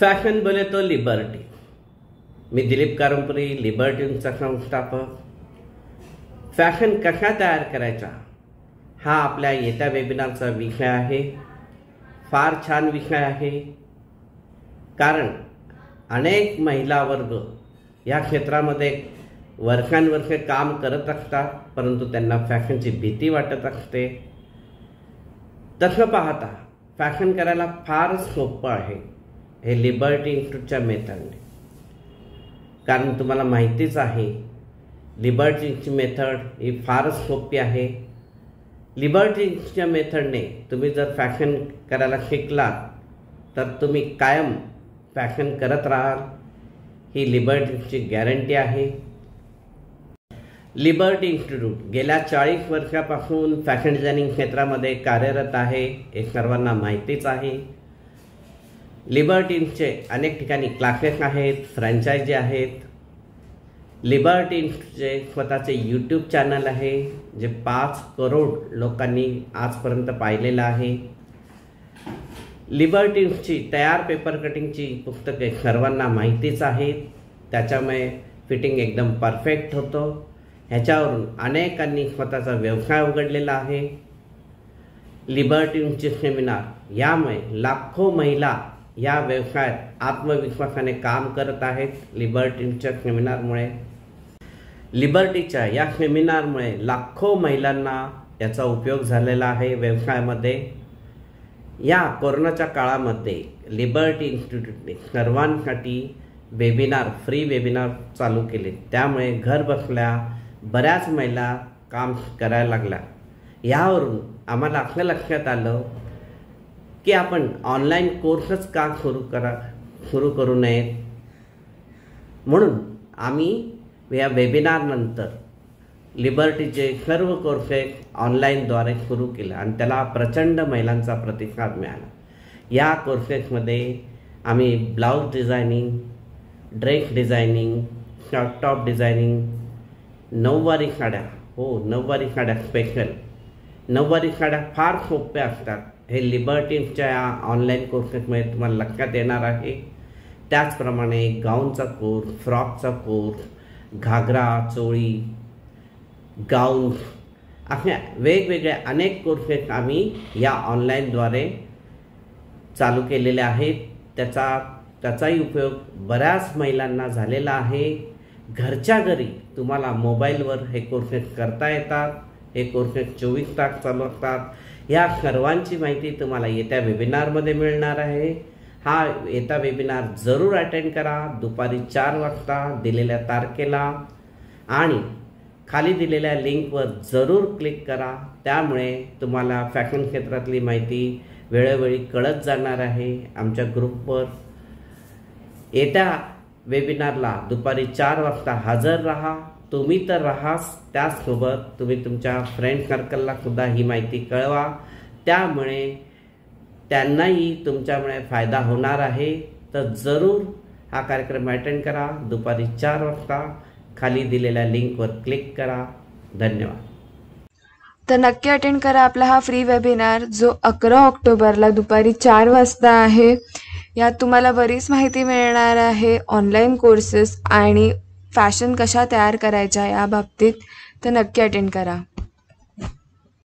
Fashion बोले तो liberty मी दिलीप कारंपुरी लिबर्टींचा संस्थापक फॅशन कशा तयार करायचा हा आपल्या येत्या वेबिनारचा विषय आहे फार छान विषय आहे कारण अनेक महिला वर्ग या क्षेत्रामध्ये वर्षांवर्षे काम करत असतात परंतु त्यांना फॅशनची भीती वाटत असते तसं पाहता फॅशन करायला फार सोपं आहे हे लिबर्टी इन्स्टिट्यूटच्या मेथडने कारण तुम्हाला माहितीच आहे लिबर्टीची मेथड ही फारच सोपी आहे. लिबर्टीच्या मेथडने तुम्ही जर फॅशन करायला शिकलात तर तुम्ही कायम फॅशन करत राहाल. ही लिबर्टीची गॅरंटी आहे. लिबर्टी इन्स्टिट्यूट गेल्या चाळीस वर्षापासून फॅशन डिझायनिंग क्षेत्रामध्ये कार्यरत आहे हे सर्वांना माहितीच आहे. लिबर्टीनचे अनेक ठिकाणी क्लासेस आहेत फ्रँचायझी आहेत. लिबर्टीनचे स्वतःचे यूट्यूब चॅनल आहे जे पाच करोड लोकांनी आजपर्यंत पाहिलेलं आहे. लिबर्टीन्सची तयार पेपर कटिंगची पुस्तके सर्वांना माहितीच आहेत. त्याच्यामुळे फिटिंग एकदम परफेक्ट होतो. ह्याच्यावरून अनेकांनी स्वतःचा व्यवसाय उघडलेला आहे. लिबर्टीन्सचे सेमिनार यामुळे लाखो महिला या व्यवसायात आत्मविश्वासाने काम करत आहेत लिबर्टीच्या सेमिनारमुळे लिबर्टीच्या या सेमिनारमुळे लाखो महिलांना याचा उपयोग झालेला आहे व्यवसायामध्ये. या कोरोनाच्या काळामध्ये लिबर्टी इन्स्टिट्यूटने सर्वांसाठी वेबिनार फ्री वेबिनार चालू केले. त्यामुळे घर बसल्या बऱ्याच महिला काम करायला लागल्या. यावरून आम्हाला असं लक्षात आलं की आपण ऑनलाईन कोर्सच का सुरू करा सुरू करू नयेत? म्हणून आम्ही या वेबिनारनंतर लिबर्टीचे सर्व कोर्स ऑनलाईनद्वारे सुरू केलं आणि त्याला प्रचंड महिलांचा प्रतिसाद मिळाला. या कोर्सेसमध्ये आम्ही blouse designing dress designing short top designing नऊवारी साड्या हो नऊवारी साड्या स्पेशल नऊवारी साड्या फार सोप्या असतात. हे लिबर्टीच्या या ऑनलाईन कोर्सेसमुळे तुम्हाला लक्षात येणार आहे. त्याचप्रमाणे गाऊनचा कोर्स फ्रॉकचा कोर्स घागरा चोळी गाऊन अशा वेगवेगळ्या अनेक कोर्सेस आम्ही या ऑनलाईनद्वारे चालू केलेले आहेत. त्याचा त्याचाही उपयोग बऱ्याच महिलांना झालेला आहे. घरच्या घरी तुम्हाला मोबाईलवर हे कोर्सेस करता येतात. हे कोर्सेस चोवीस तास चालू असतात. या सर्वांची माहिती तुम्हाला येत्या वेबिनारमध्ये मिळणार आहे. हा येता वेबिनार जरूर अटेंड करा. दुपारी चार वाजता दिलेल्या तारखेला आणि खाली दिलेल्या लिंकवर जरूर क्लिक करा. त्यामुळे तुम्हाला फॅशन क्षेत्रातली माहिती वेळोवेळी कळत जाणार आहे. आमच्या ग्रुपवर येत्या वेबिनारला दुपारी चार वाजता हजर राहा. तुम्ही तर राहास त्याचसोबत. तुम्ही तुमच्या फ्रेंड सर्कलला सुद्धा ही माहिती कळवा. त्यामुळे त्यांनाही तुमच्यामुळे फायदा होणार आहे. तर जरूर हा कार्यक्रम अटेंड करा. दुपारी चार वाजता खाली दिलेल्या लिंकवर क्लिक करा. धन्यवाद. तर नक्की अटेंड करा आपला हा फ्री वेबिनार जो अकरा ऑक्टोबरला दुपारी चार वाजता आहे. यात तुम्हाला बरीच माहिती मिळणार आहे. ऑनलाईन कोर्सेस आणि फॅशन कशा तयार करायच्या या बाबतीत तर नक्की अटेंड करा.